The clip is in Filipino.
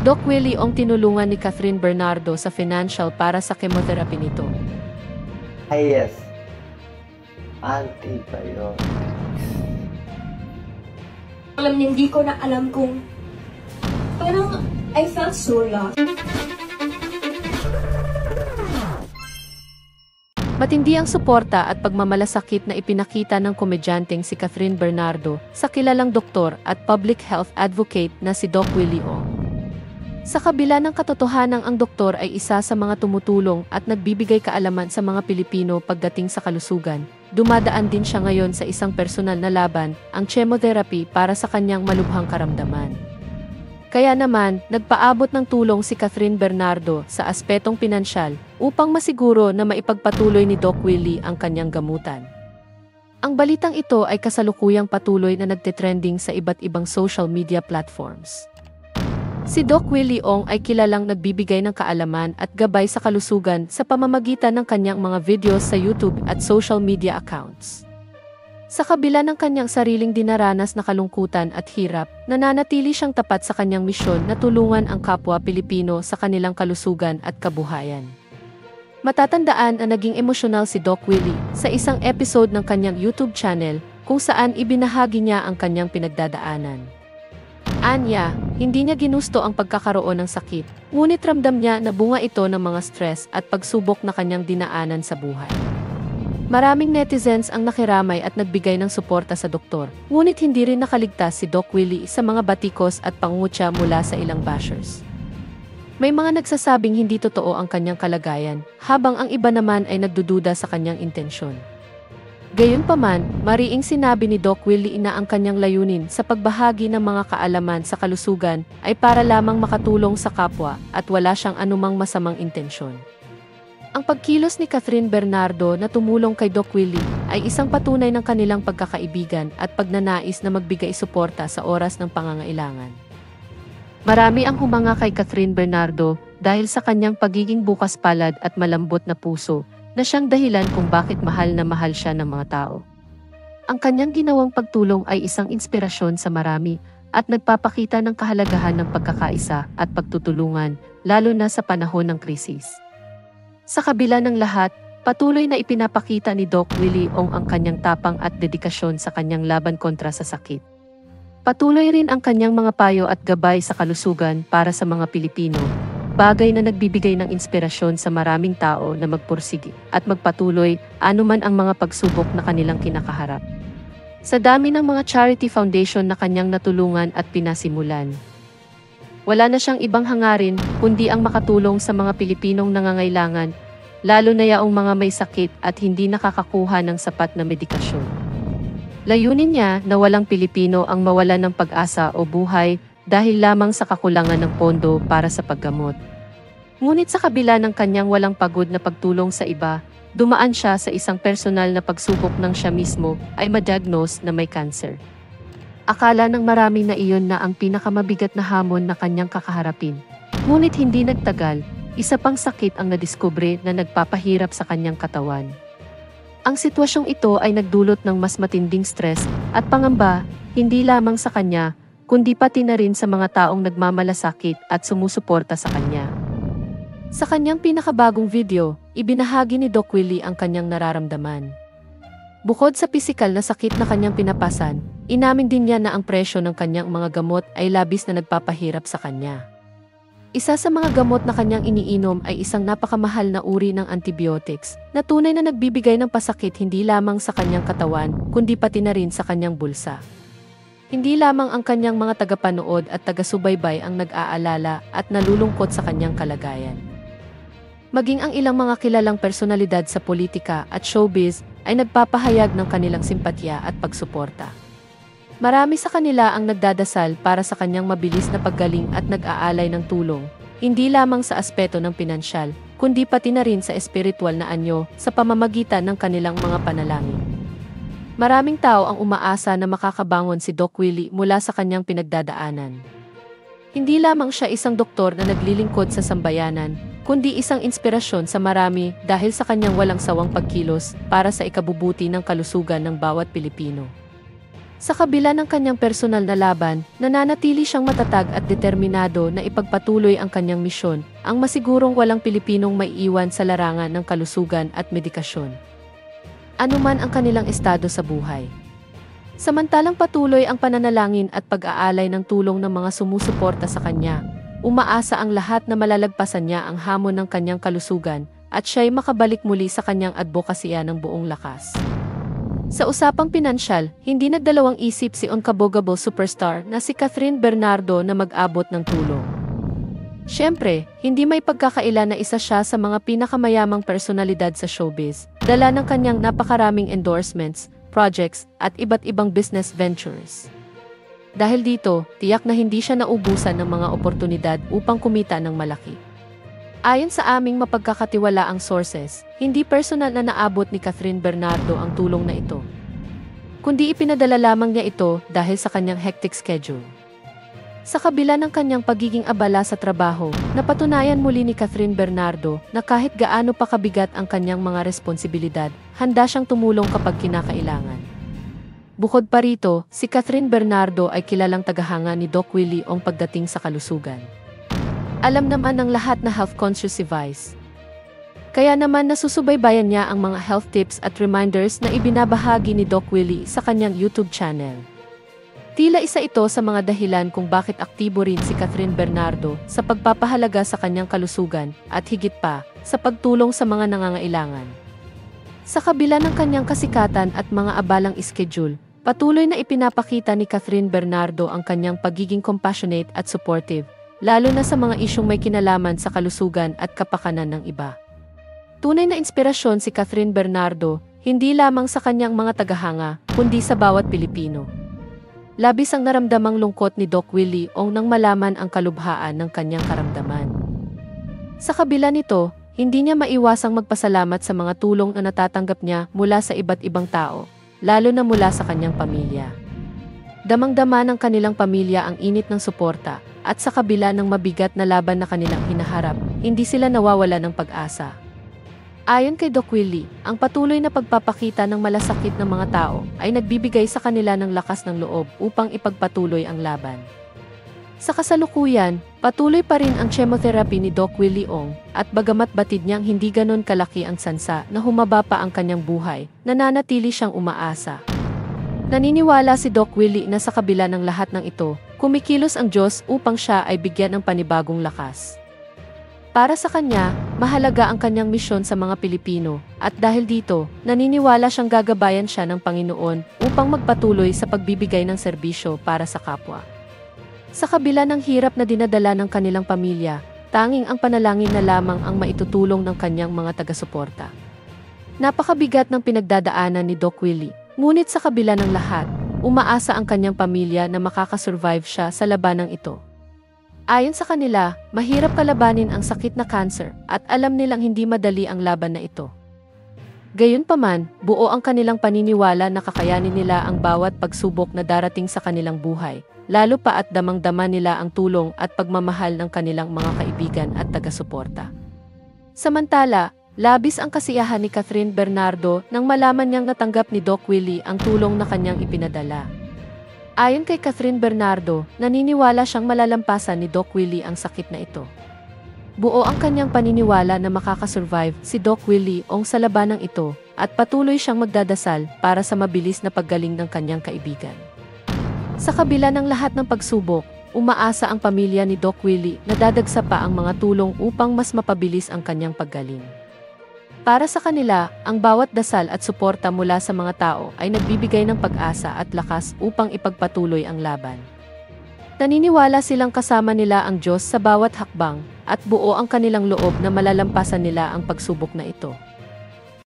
Doc Willie Ong tinulungan ni Catherine Bernardo sa financial para sa chemotherapy nito. Ay, yes. Antibiotics. Alam niya, hindi ko na alam kung parang I felt so lost. Matindi ang suporta at pagmamalasakit na ipinakita ng komedyanteng si Catherine Bernardo sa kilalang doktor at public health advocate na si Doc Willie Ong. Sa kabila ng katotohanang ang doktor ay isa sa mga tumutulong at nagbibigay kaalaman sa mga Pilipino pagdating sa kalusugan, dumadaan din siya ngayon sa isang personal na laban, ang chemotherapy para sa kanyang malubhang karamdaman. Kaya naman, nagpaabot ng tulong si Catherine Bernardo sa aspetong pinansyal upang masiguro na maipagpatuloy ni Doc Willie ang kanyang gamutan. Ang balitang ito ay kasalukuyang patuloy na nagtetrending sa iba't ibang social media platforms. Si Doc Willie Ong ay kilalang nagbibigay ng kaalaman at gabay sa kalusugan sa pamamagitan ng kanyang mga videos sa YouTube at social media accounts. Sa kabila ng kanyang sariling dinaranas na kalungkutan at hirap, nananatili siyang tapat sa kanyang misyon na tulungan ang kapwa Pilipino sa kanilang kalusugan at kabuhayan. Matatandaan na naging emosyonal si Doc Willie sa isang episode ng kanyang YouTube channel kung saan ibinahagi niya ang kanyang pinagdadaanan. Anya, hindi niya ginusto ang pagkakaroon ng sakit, ngunit ramdam niya na bunga ito ng mga stress at pagsubok na kanyang dinaanan sa buhay. Maraming netizens ang nakiramay at nagbigay ng suporta sa doktor, ngunit hindi rin nakaligtas si Doc Willie sa mga batikos at pangutya mula sa ilang bashers. May mga nagsasabing hindi totoo ang kanyang kalagayan, habang ang iba naman ay nagdududa sa kanyang intensyon. Gayunpaman, mariing sinabi ni Doc Willie na ang kanyang layunin sa pagbahagi ng mga kaalaman sa kalusugan ay para lamang makatulong sa kapwa at wala siyang anumang masamang intensyon. Ang pagkilos ni Catherine Bernardo na tumulong kay Doc Willie ay isang patunay ng kanilang pagkakaibigan at pagnanais na magbigay suporta sa oras ng pangangailangan. Marami ang humanga kay Catherine Bernardo dahil sa kanyang pagiging bukas palad at malambot na puso na siyang dahilan kung bakit mahal na mahal siya ng mga tao. Ang kanyang ginawang pagtulong ay isang inspirasyon sa marami at nagpapakita ng kahalagahan ng pagkakaisa at pagtutulungan lalo na sa panahon ng krisis. Sa kabila ng lahat, patuloy na ipinapakita ni Doc Willie Ong ang kanyang tapang at dedikasyon sa kanyang laban kontra sa sakit. Patuloy rin ang kanyang mga payo at gabay sa kalusugan para sa mga Pilipino, bagay na nagbibigay ng inspirasyon sa maraming tao na magpursige at magpatuloy anuman ang mga pagsubok na kanilang kinakaharap. Sa dami ng mga charity foundation na kanyang natulungan at pinasimulan, wala na siyang ibang hangarin kundi ang makatulong sa mga Pilipinong nangangailangan, lalo na yaong mga may sakit at hindi nakakakuha ng sapat na medikasyon. Layunin niya na walang Pilipino ang mawalan ng pag-asa o buhay dahil lamang sa kakulangan ng pondo para sa paggamot. Ngunit sa kabila ng kanyang walang pagod na pagtulong sa iba, dumaan siya sa isang personal na pagsubok ng siya mismo ay madiagnose na may cancer. Akala ng maraming na iyon na ang pinakamabigat na hamon na kanyang kakaharapin. Ngunit hindi nagtagal, isa pang sakit ang nadiskubre na nagpapahirap sa kanyang katawan. Ang sitwasyong ito ay nagdulot ng mas matinding stress at pangamba, hindi lamang sa kanya, kundi pati na rin sa mga taong nagmamalasakit at sumusuporta sa kanya. Sa kanyang pinakabagong video, ibinahagi ni Doc Willie ang kanyang nararamdaman. Bukod sa pisikal na sakit na kanyang pinapasan, inamin din niya na ang presyo ng kanyang mga gamot ay labis na nagpapahirap sa kanya. Isa sa mga gamot na kanyang iniinom ay isang napakamahal na uri ng antibiotics na tunay na nagbibigay ng pasakit hindi lamang sa kanyang katawan kundi pati na rin sa kanyang bulsa. Hindi lamang ang kanyang mga tagapanood at taga-subaybay ang nag-aalala at nalulungkot sa kanyang kalagayan. Maging ang ilang mga kilalang personalidad sa politika at showbiz ay nagpapahayag ng kanilang simpatya at pagsuporta. Marami sa kanila ang nagdadasal para sa kanyang mabilis na paggaling at nag-aalay ng tulong, hindi lamang sa aspeto ng pinansyal, kundi pati na rin sa espiritual na anyo sa pamamagitan ng kanilang mga panalangin. Maraming tao ang umaasa na makakabangon si Doc Willie mula sa kanyang pinagdadaanan. Hindi lamang siya isang doktor na naglilingkod sa sambayanan, kundi isang inspirasyon sa marami dahil sa kanyang walang sawang pagkilos para sa ikabubuti ng kalusugan ng bawat Pilipino. Sa kabila ng kanyang personal na laban, nananatili siyang matatag at determinado na ipagpatuloy ang kanyang misyon, ang masigurong walang Pilipinong maiiwan sa larangan ng kalusugan at medikasyon. Ano man ang kanilang estado sa buhay. Samantalang patuloy ang pananalangin at pag-aalay ng tulong ng mga sumusuporta sa kanya, umaasa ang lahat na malalagpasan niya ang hamon ng kanyang kalusugan at siya'y makabalik muli sa kanyang advokasya ng buong lakas. Sa usapang pinansyal, hindi nagdalawang isip si unkabogable superstar na si Catherine Bernardo na mag-abot ng tulong. Siyempre, hindi may pagkakaila na isa siya sa mga pinakamayamang personalidad sa showbiz, dala ng kanyang napakaraming endorsements, projects, at iba't ibang business ventures. Dahil dito, tiyak na hindi siya naubusan ng mga oportunidad upang kumita ng malaki. Ayon sa aming mapagkakatiwalaang sources, hindi personal na naabot ni Catherine Bernardo ang tulong na ito. Kundi ipinadala lamang niya ito dahil sa kanyang hectic schedule. Sa kabila ng kanyang pagiging abala sa trabaho, napatunayan muli ni Catherine Bernardo na kahit gaano pa kabigat ang kanyang mga responsibilidad, handa siyang tumulong kapag kinakailangan. Bukod pa rito, si Catherine Bernardo ay kilalang tagahanga ni Doc Willie Ong pagdating sa kalusugan. Alam naman ng lahat na health-conscious si Vice. Kaya naman nasusubaybayan niya ang mga health tips at reminders na ibinabahagi ni Doc Willie sa kanyang YouTube channel. Tila isa ito sa mga dahilan kung bakit aktibo rin si Catherine Bernardo sa pagpapahalaga sa kanyang kalusugan at higit pa sa pagtulong sa mga nangangailangan. Sa kabila ng kanyang kasikatan at mga abalang schedule, patuloy na ipinapakita ni Catherine Bernardo ang kanyang pagiging compassionate at supportive lalo na sa mga isyong may kinalaman sa kalusugan at kapakanan ng iba. Tunay na inspirasyon si Catherine Bernardo, hindi lamang sa kanyang mga tagahanga, kundi sa bawat Pilipino. Labis ang naramdamang lungkot ni Doc Willie Ong nang malaman ang kalubhaan ng kanyang karamdaman. Sa kabila nito, hindi niya maiwasang magpasalamat sa mga tulong na natatanggap niya mula sa iba't ibang tao, lalo na mula sa kanyang pamilya. Damang-dama ng kanilang pamilya ang init ng suporta, at sa kabila ng mabigat na laban na kanilang hinaharap, hindi sila nawawala ng pag-asa. Ayon kay Doc Willie, ang patuloy na pagpapakita ng malasakit ng mga tao ay nagbibigay sa kanila ng lakas ng loob upang ipagpatuloy ang laban. Sa kasalukuyan, patuloy pa rin ang chemotherapy ni Doc Willie Ong at bagamat batid niyang hindi ganon kalaki ang sansa na humaba pa ang kanyang buhay, nananatili siyang umaasa. Naniniwala si Doc Willie na sa kabila ng lahat ng ito, kumikilos ang Diyos upang siya ay bigyan ng panibagong lakas. Para sa kanya, mahalaga ang kanyang misyon sa mga Pilipino, at dahil dito, naniniwala siyang gagabayan siya ng Panginoon upang magpatuloy sa pagbibigay ng serbisyo para sa kapwa. Sa kabila ng hirap na dinadala ng kanilang pamilya, tanging ang panalangin na lamang ang maitutulong ng kanyang mga taga-suporta. Napakabigat ng pinagdadaanan ni Doc Willie, ngunit sa kabila ng lahat, umaasa ang kanyang pamilya na makakasurvive siya sa labanang ito. Ayon sa kanila, mahirap kalabanin ang sakit na cancer at alam nilang hindi madali ang laban na ito. Gayunpaman, buo ang kanilang paniniwala na kakayanin nila ang bawat pagsubok na darating sa kanilang buhay, lalo pa at damang-dama nila ang tulong at pagmamahal ng kanilang mga kaibigan at taga-suporta. Samantala, labis ang kasiyahan ni Catherine Bernardo nang malaman niyang natanggap ni Doc Willie ang tulong na kanyang ipinadala. Ayon kay Catherine Bernardo, naniniwala siyang malalampasan ni Doc Willie ang sakit na ito. Buo ang kanyang paniniwala na makakasurvive si Doc Willie Ong sa labanang ito at patuloy siyang magdadasal para sa mabilis na paggaling ng kanyang kaibigan. Sa kabila ng lahat ng pagsubok, umaasa ang pamilya ni Doc Willie na dadagsa pa ang mga tulong upang mas mapabilis ang kanyang paggaling. Para sa kanila, ang bawat dasal at suporta mula sa mga tao ay nagbibigay ng pag-asa at lakas upang ipagpatuloy ang laban. Naniniwala silang kasama nila ang Diyos sa bawat hakbang at buo ang kanilang loob na malalampasan nila ang pagsubok na ito.